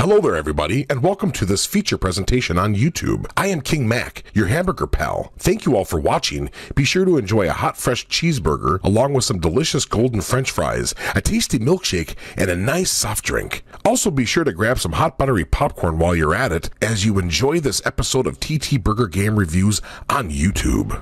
Hello there, everybody, and welcome to this feature presentation on YouTube. I am King Mac, your hamburger pal. Thank you all for watching. Be sure to enjoy a hot, fresh cheeseburger along with some delicious golden french fries, a tasty milkshake, and a nice soft drink. Also, be sure to grab some hot, buttery popcorn while you're at it as you enjoy this episode of TT Burger Game Reviews on YouTube.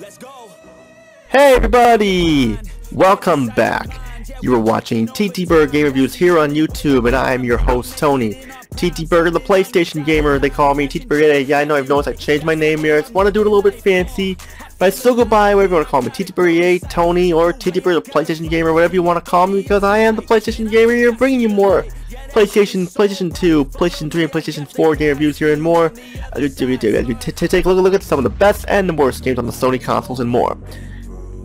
Let's go. Hey everybody! Welcome back. You are watching TT Burger Game Reviews here on YouTube, and I am your host, Tony. TT Burger, the PlayStation gamer, they call me. TT Burger, yeah, I know I've noticed I changed my name here. I just want to do it a little bit fancy, but I still go by whatever you want to call me. TT Burger 8, Tony, or TT the PlayStation gamer, whatever you want to call me, because I am the PlayStation gamer here, bringing you more PlayStation, PlayStation 2, PlayStation 3, and PlayStation 4 game reviews here and more. As we, do, as we take a look, look at some of the best and the worst games on the Sony consoles and more.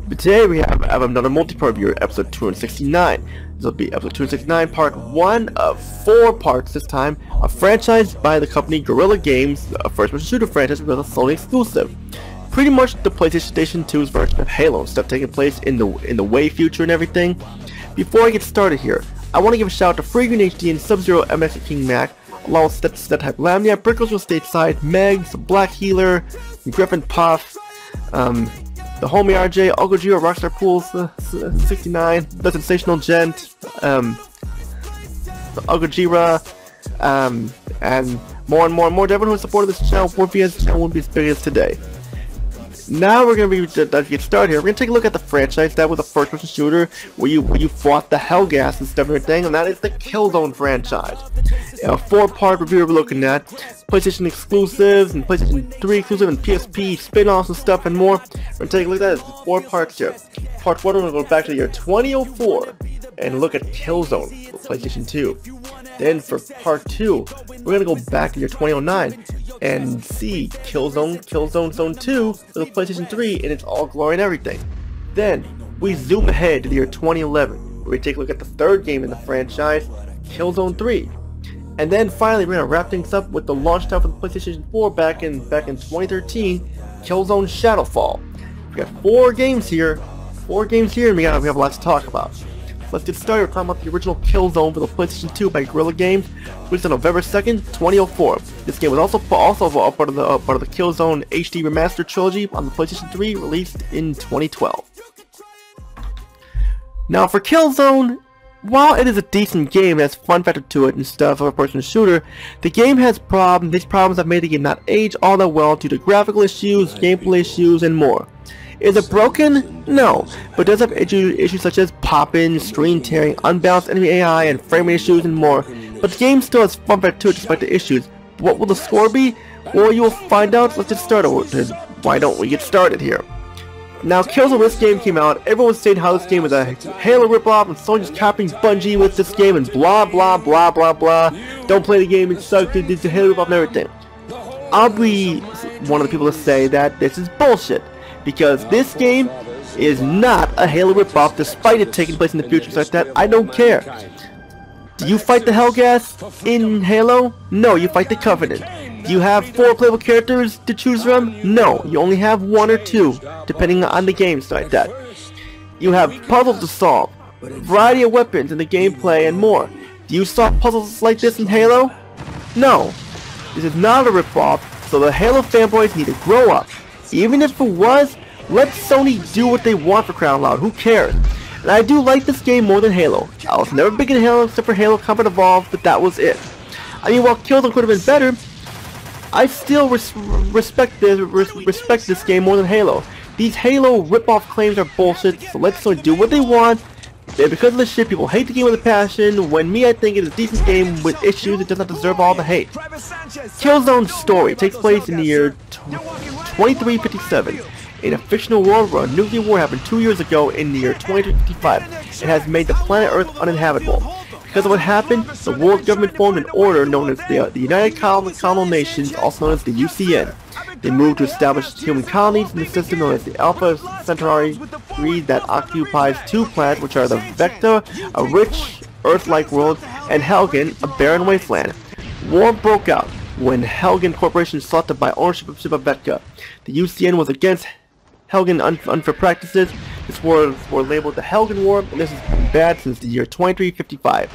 But today we have, have another multi-part review, episode 269. This will be episode 269, part 1 of 4 parts this time, a franchise by the company Guerrilla Games, a first-person shooter franchise with a Sony exclusive. Pretty much the PlayStation Station 2's version of Halo, stuff taking place in the in the way future and everything. Before I get started here, I want to give a shout out to Free Green HD and Sub-Zero MX King Mac, along with Stat, Stat Type Lamnia, Brickles with Stateside, Megs, Black Healer, Griffin Puff, um, the homie RJ, Ogojiro, Rockstar Pools, uh, 69, the Sensational Gent, um, the Ogojira, um, and more and more and more. Everyone who supported this channel, Morpheus channel wouldn't be as big as today. Now we're gonna be uh, to get started here. We're gonna take a look at the franchise that was a first-person shooter where you where you fought the Helghast and stuff and everything, and that is the Killzone franchise. A four-part review we're looking at PlayStation exclusives and PlayStation 3 exclusive and PSP spin-offs and stuff and more. We're gonna take a look at that. Four parts here. Part one, we're gonna go back to the year 2004 and look at Killzone for PlayStation 2. Then for part two, we're gonna go back to year 2009 and see Killzone, Killzone Zone 2 for the PlayStation 3 in its all glory and everything. Then, we zoom ahead to the year 2011, where we take a look at the third game in the franchise, Killzone 3. And then finally, we're gonna wrap things up with the launch title for the PlayStation 4 back in back in 2013, Killzone Shadowfall. We got four games here, four games here, and we got we have a lot to talk about. Let's get started. Talking about the original Killzone for the PlayStation 2 by Guerrilla Games, released on November 2nd, 2004. This game was also also a part of the uh, part of the Killzone HD Remastered trilogy on the PlayStation 3, released in 2012. Now for Killzone, while it is a decent game, it has fun factor to it and stuff for a person shooter, the game has problems. These problems have made the game not age all that well due to graphical issues, gameplay issues, and more. Is it broken? No, but does have issue, issues such as pop-in, screen tearing, unbalanced enemy AI, and frame rate issues and more. But the game still has fun factor to it despite the issues. What will the score be? Well, you will find out. Let's get started. Why don't we get started here? Now, Killzone this game came out, everyone was saying how this game was a Halo ripoff, and Sony just copying Bungie with this game, and blah blah blah blah blah. Don't play the game, it sucked, it's a Halo ripoff and everything. I'll be one of the people to say that this is bullshit because this game is not a Halo ripoff despite it taking place in the future like that. I don't care. Do you fight the Helghast in Halo? No, you fight the Covenant. Do you have four playable characters to choose from? No, you only have one or two, depending on the game like that. You have puzzles to solve, variety of weapons in the gameplay, and more. Do you solve puzzles like this in Halo? No. This is not a ripoff, so the Halo fanboys need to grow up. Even if it was, let Sony do what they want for crying loud, who cares? And I do like this game more than Halo. I was never big in Halo except for Halo Combat Evolved, but that was it. I mean, while Killzone could have been better, I still res respect this res respect this game more than Halo. These Halo rip-off claims are bullshit, so let Sony do what they want. And because of this shit, people hate the game with a passion, when me I think it is a decent game with issues, it does not deserve all the hate. Killzone's story takes place in the year 2357. In a fictional world a nuclear war happened two years ago in the year 2055, it has made the planet Earth uninhabitable. Because of what happened, the world government formed an order known as the, uh, the United Colonial Nations, also known as the UCN. They moved to establish human colonies in the system known as the Alpha Centauri 3 that occupies two planets which are the Vekta, a rich Earth-like world, and Helghan, a barren wasteland. War broke out when Helghan Corporation sought to buy ownership of Vekta. The UCN was against Helghan un unfair practices. This war was labeled the Helghan War, and this has been bad since the year 2355.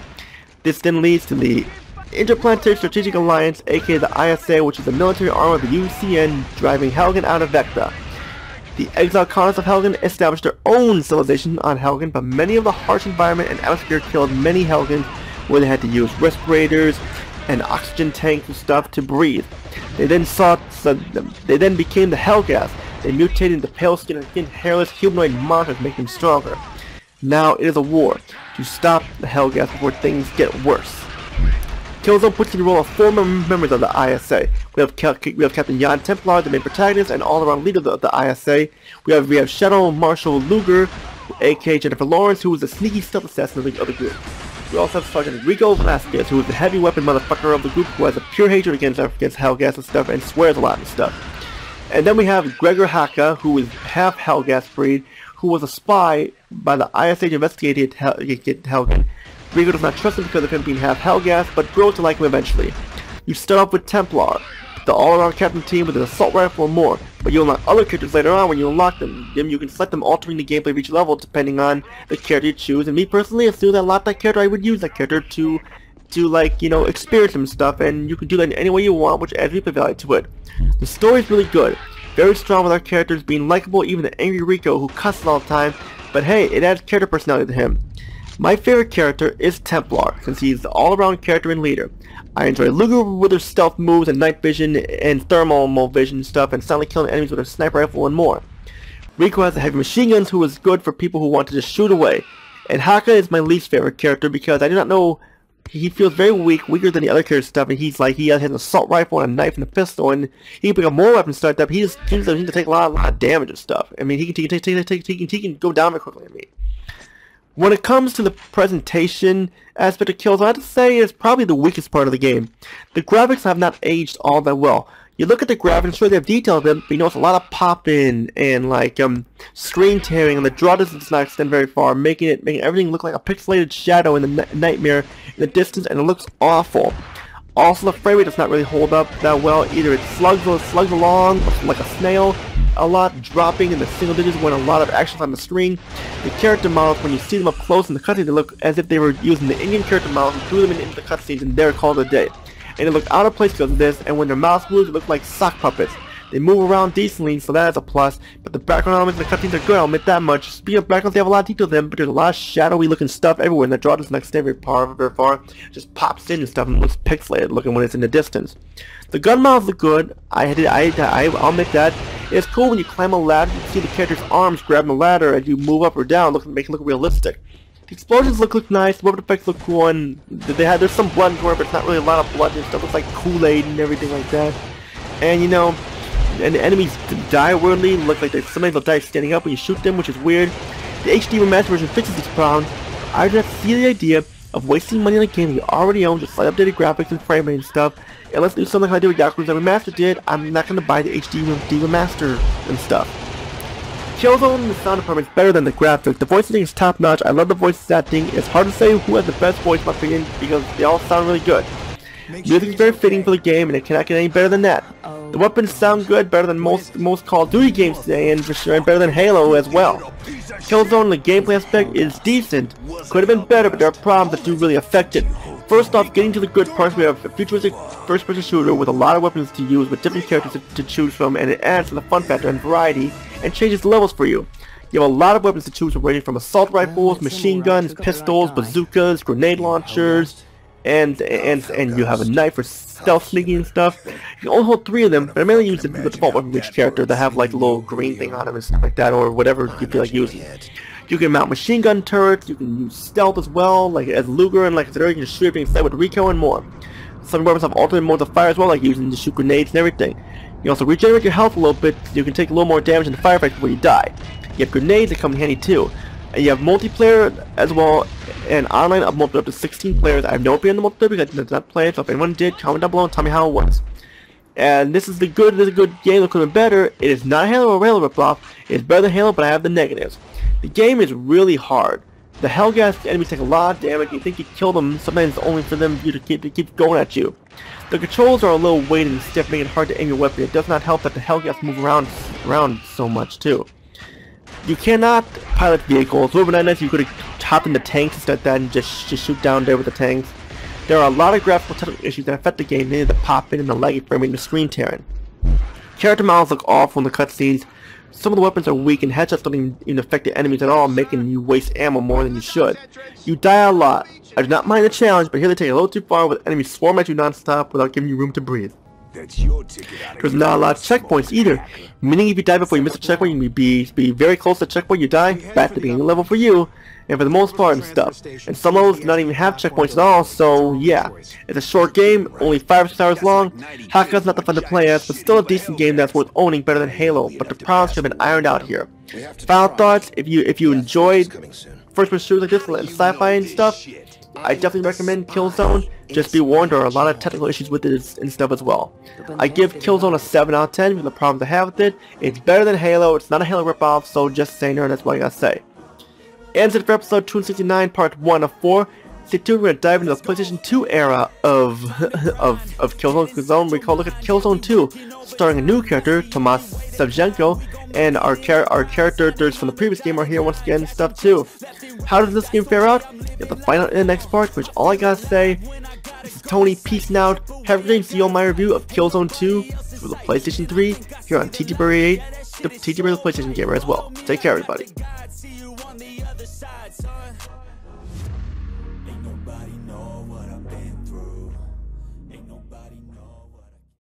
This then leads to the Interplanetary Strategic Alliance, aka the ISA, which is the military arm of the UCN, driving Helghan out of Vekta. The exiled colonists of Helghan established their own civilization on Helghan, but many of the harsh environment and atmosphere killed many Helghans, where they had to use respirators and oxygen tanks and stuff to breathe. They then sought, so they then became the Helghast. They mutated into pale-skinned and hairless humanoid monsters, making them stronger. Now it is a war to stop the Helghast before things get worse. Killzone puts in the role of four members of the ISA. We have, we have Captain Jan Templar, the main protagonist and all-around leader of the, ISA. We have we have Shadow Marshal Luger, aka Jennifer Lawrence, who is a sneaky stealth assassin of the, of the group. We also have Sergeant Rico Velazquez, who is the heavy weapon motherfucker of the group, who has a pure hatred against against Helghast and stuff, and swears a lot and stuff. And then we have Gregor Hakha, who is half Helghast breed, who was a spy by the ISA investigated Hel Helghan Rico does not trust him because of him being half Helghast, but grows to like him eventually. You start off with Templar, the all-around captain team with an assault rifle and more, but you unlock other characters later on when you unlock them. Then you can select them altering the gameplay of each level depending on the character you choose, and me personally, as soon as I unlock that character, I would use that character to, to like, you know, experience some stuff, and you can do that in any way you want, which adds replay value to it. The story is really good. Very strong with our characters being likable, even the angry Rico who cusses all the time, but hey, it adds character personality to him. My favorite character is Templar, since he's the all-around character and leader. I enjoy Luger with her stealth moves and night vision and thermal vision stuff and silently killing enemies with a sniper rifle and more. Rico has a heavy machine guns who is good for people who want to just shoot away. And Hakha is my least favorite character because I do not know he feels very weak, weaker than the other characters stuff, and he's like, he has an assault rifle and a knife and a pistol, and he can pick up more weapons stuff, he just seems to take a lot, a lot of damage and stuff. I mean, he can, he can, he can, he can, he can go down very quickly, I mean. When it comes to the presentation aspect of kills, I have to say it's probably the weakest part of the game. The graphics have not aged all that well. You look at the graphics, sure they have detail them, but you notice a lot of popping and like um screen tearing, and the draw distance does not extend very far, making it making everything look like a pixelated shadow in the nightmare in the distance, and it looks awful. Also, the frame rate does not really hold up that well either. It slugs, slugs along like a snail, a lot dropping in the single digits when a lot of actions on the screen. The character models, when you see them up close in the cutscene, they look as if they were using the Indian character models and threw them into the cutscenes and they're called a day. And they look out of place because of this, and when their mouths move, they look like sock puppets. They move around decently, so that is a plus, but the background elements in the cutscenes are good, I'll admit that much. Speaking of backgrounds, they have a lot of detail to them, but there's a lot of shadowy looking stuff everywhere, and the draw doesn't extend very far, very far. It just pops in and stuff and looks pixelated looking when it's in the distance. The gun models look good, I, I, I, I'll admit that. It's cool when you climb a ladder, you see the character's arms grabbing the ladder as you move up or down, look, make it look realistic. The explosions look look nice, the weapon effects look cool, and they have there's some blood in but it's not really a lot of blood and stuff. Looks like Kool-Aid and everything like that. And you know, and the enemies die weirdly, look like they sometimes they'll die standing up when you shoot them, which is weird. The HD remastered version fixes these problems. I just see the idea of wasting money on a game you already own, just like updated graphics and frame rate and stuff. And let's do something like I did with Yakuza Remastered did. I'm not gonna buy the HD remaster and stuff. Killzone and the sound department is better than the graphics. The voice acting is top notch. I love the voice acting. It's hard to say who has the best voice in my opinion because they all sound really good. Music is very fitting for the game and it cannot get any better than that. The weapons sound good, better than most most Call of Duty games today, and for sure, and better than Halo as well. Killzone, the gameplay aspect is decent. Could have been better, but there are problems that do really affect it. First off, getting to the good parts, we have a futuristic first-person shooter with a lot of weapons to use, with different characters to, to choose from, and it adds to the fun factor and variety, and changes levels for you. You have a lot of weapons to choose from, ranging from assault rifles, machine guns, pistols, bazookas, grenade launchers, and and and you have a knife for stealth sneaking and stuff. You can only hold three of them, but I mainly use the, the default weapon each character that have like a little green thing on them and stuff like that, or whatever you feel like using. You can mount machine gun turrets, you can use stealth as well, like as Luger, and like I said earlier, you can shoot everything inside with Rico and more. Some weapons have alternate modes of fire as well, like using to shoot grenades and everything. You also regenerate your health a little bit, so you can take a little more damage in the firefight before you die. You have grenades that come in handy too. And you have multiplayer as well, and online up multiplayer up to 16 players. I have no opinion on the multiplayer because I did not play it, so if anyone did, comment down below and tell me how it was. And this is the good, this is a good game that could have been better. It is not Halo or Halo ripoff. It is better than Halo, but I have the negatives. The game is really hard. The Helghast enemies take a lot of damage. You think you kill them, sometimes only for them to keep, to keep going at you. The controls are a little weighted and stiff, making it hard to aim your weapon. It does not help that the Helghast move around around so much too. You cannot pilot vehicles. It would you could have hopped in the tanks instead of that and just, just shoot down there with the tanks. There are a lot of graphical technical issues that affect the game, mainly the popping and the laggy framing the screen tearing. Character models look awful in the cutscenes. Some of the weapons are weak and headshots don't even affect the enemies at all, making you waste ammo more than you should. You die a lot. I do not mind the challenge, but here they take it a little too far with enemies swarm at you non-stop without giving you room to breathe. There's not a lot of checkpoints either, meaning if you die before you miss a checkpoint, you be be very close to the checkpoint, you die, back to the beginning level for you, and for the most part and stuff. And some levels do not even have checkpoints at all, so yeah. It's a short game, only 5 or 6 hours long. Hakha's not the fun to play as, but still a decent game that's worth owning better than Halo, but the problems have been ironed out here. Final thoughts, if you if you enjoyed first-person shooters like this and sci-fi and stuff, I definitely recommend Killzone. Just be warned, there are a lot of technical issues with it and stuff as well. I give Killzone a 7 out of 10 for the problems I have with it. It's better than Halo, it's not a Halo ripoff, so just saying there, that's what I gotta say. Ends it for episode 269, part 1 of 4. Stay tuned, we're gonna dive into the PlayStation 2 era of of, of Killzone Zone. We call look at Killzone 2, starring a new character, Tomas Shevchenko, and our char our characters from the previous game are here once again and stuff too. How does this game fare out? You have to find out in the next part, which all I gotta say, this is Tony, peace out. Have a great see on my review of Killzone 2 for the PlayStation 3 here on TT 8, the TT the PlayStation Gamer as well. Take care everybody.